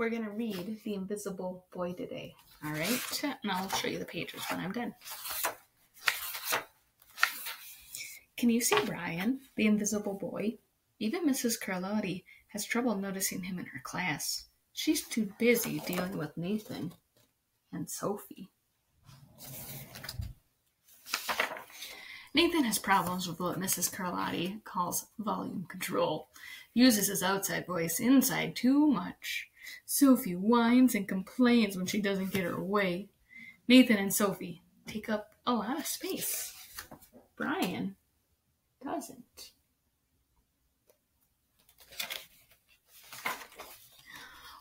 we're going to read The Invisible Boy today. All right? And I'll show you the pages when I'm done. Can you see Brian, the invisible boy? Even Mrs. Carlotti has trouble noticing him in her class. She's too busy dealing with Nathan and Sophie. Nathan has problems with what Mrs. Carlotti calls volume control, uses his outside voice inside too much. Sophie whines and complains when she doesn't get her way. Nathan and Sophie take up a lot of space. Brian doesn't.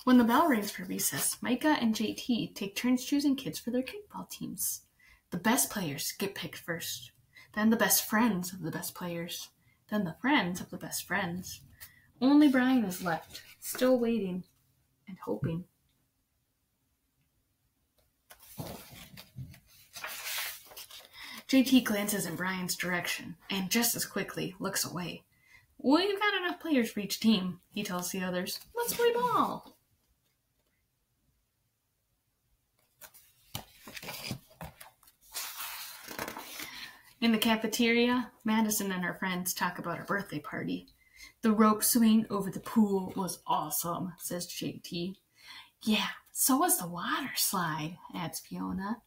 When the bell rings for recess, Micah and JT take turns choosing kids for their kickball teams. The best players get picked first, then the best friends of the best players, then the friends of the best friends. Only Brian is left, still waiting and hoping. JT glances in Brian's direction and just as quickly looks away. We've got enough players for each team, he tells the others. Let's play ball. In the cafeteria, Madison and her friends talk about her birthday party. The rope swing over the pool was awesome, says JT. Yeah, so was the water slide, adds Fiona.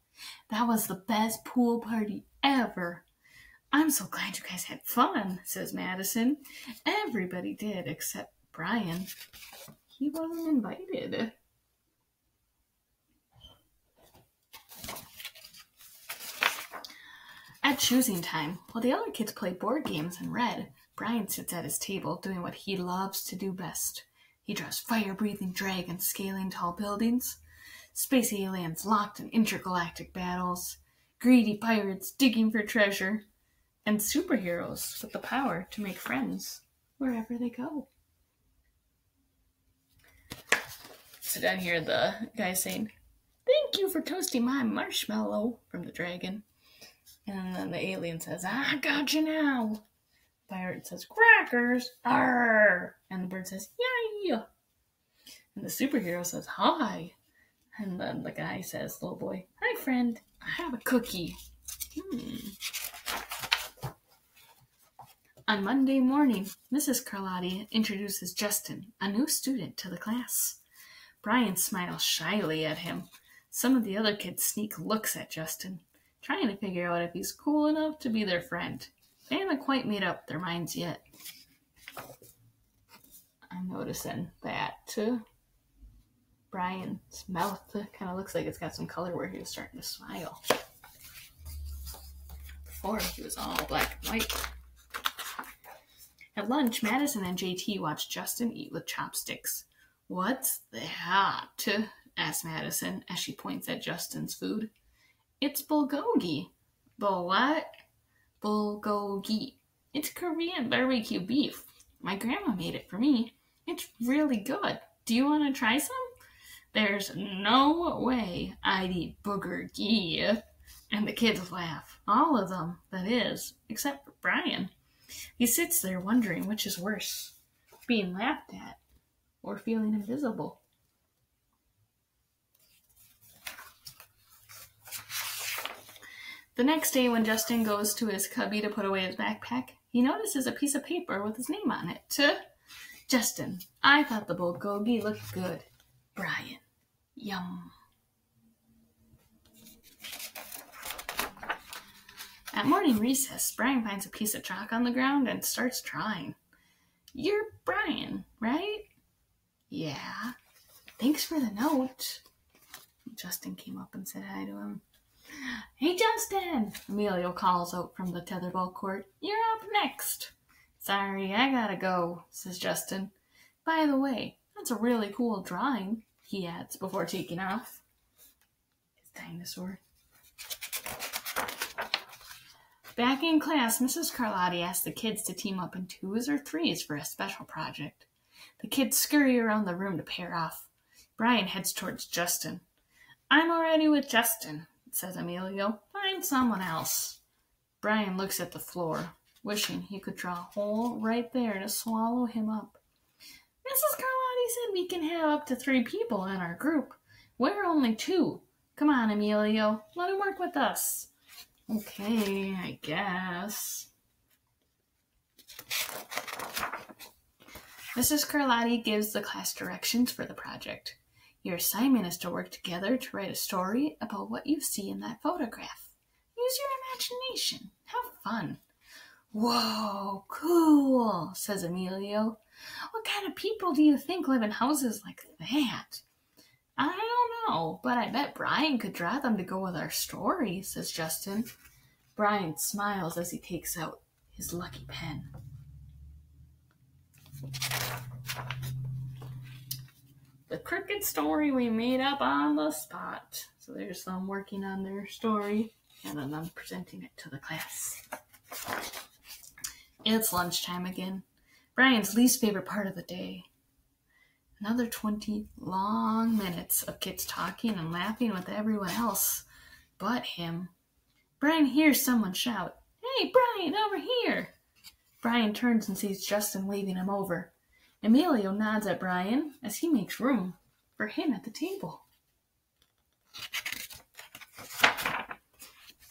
That was the best pool party ever. I'm so glad you guys had fun, says Madison. Everybody did except Brian. He wasn't invited. At choosing time, while the other kids play board games and read, Brian sits at his table doing what he loves to do best. He draws fire breathing dragons scaling tall buildings, space aliens locked in intergalactic battles, greedy pirates digging for treasure, and superheroes with the power to make friends wherever they go. So down here, the guy saying, Thank you for toasting my marshmallow from the dragon. And then the alien says, I got you now. Pirate says, Crackers! Arr! And the bird says, Yay! And the superhero says, Hi! And then the guy says, Little boy, Hi, friend. I have a cookie. Hmm. On Monday morning, Mrs. Carlotti introduces Justin, a new student, to the class. Brian smiles shyly at him. Some of the other kids sneak looks at Justin trying to figure out if he's cool enough to be their friend. They haven't quite made up their minds yet. I'm noticing that too. Brian's mouth kind of looks like it's got some color where he was starting to smile. Before he was all black and white. At lunch, Madison and JT watched Justin eat with chopsticks. What's that? asked Madison as she points at Justin's food. It's bulgogi. Bul what? Bulgogi. It's Korean barbecue beef. My grandma made it for me. It's really good. Do you want to try some? There's no way I'd eat booger ghee. And the kids laugh. All of them, that is, except for Brian. He sits there wondering which is worse being laughed at or feeling invisible. The next day, when Justin goes to his cubby to put away his backpack, he notices a piece of paper with his name on it. Justin, I thought the bulgogi looked good. Brian, yum. At morning recess, Brian finds a piece of chalk on the ground and starts drawing. You're Brian, right? Yeah. Thanks for the note. Justin came up and said hi to him. Hey, Justin! Emilio calls out from the tetherball court. You're up next. Sorry, I gotta go, says Justin. By the way, that's a really cool drawing, he adds before taking off. His dinosaur. Back in class, Mrs. Carlotti asks the kids to team up in twos or threes for a special project. The kids scurry around the room to pair off. Brian heads towards Justin. I'm already with Justin, says Emilio. Find someone else. Brian looks at the floor, wishing he could draw a hole right there to swallow him up. Mrs. Carlotti said we can have up to three people in our group. We're only two. Come on, Emilio. Let him work with us. Okay, I guess. Mrs. Carlotti gives the class directions for the project. Your assignment is to work together to write a story about what you see in that photograph. Use your imagination. Have fun. Whoa, cool, says Emilio. What kind of people do you think live in houses like that? I don't know, but I bet Brian could draw them to go with our story, says Justin. Brian smiles as he takes out his lucky pen. The crooked story we made up on the spot. So there's them working on their story, and then I'm presenting it to the class. It's lunchtime again. Brian's least favorite part of the day. Another 20 long minutes of kids talking and laughing with everyone else but him. Brian hears someone shout, Hey, Brian, over here! Brian turns and sees Justin waving him over. Emilio nods at Brian as he makes room for him at the table.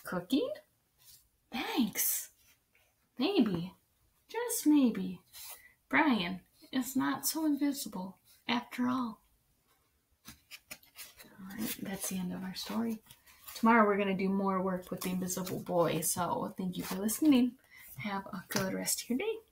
Cookie? Thanks. Maybe, just maybe, Brian is not so invisible after all. All right, that's the end of our story. Tomorrow we're going to do more work with the invisible boy. So thank you for listening. Have a good rest of your day.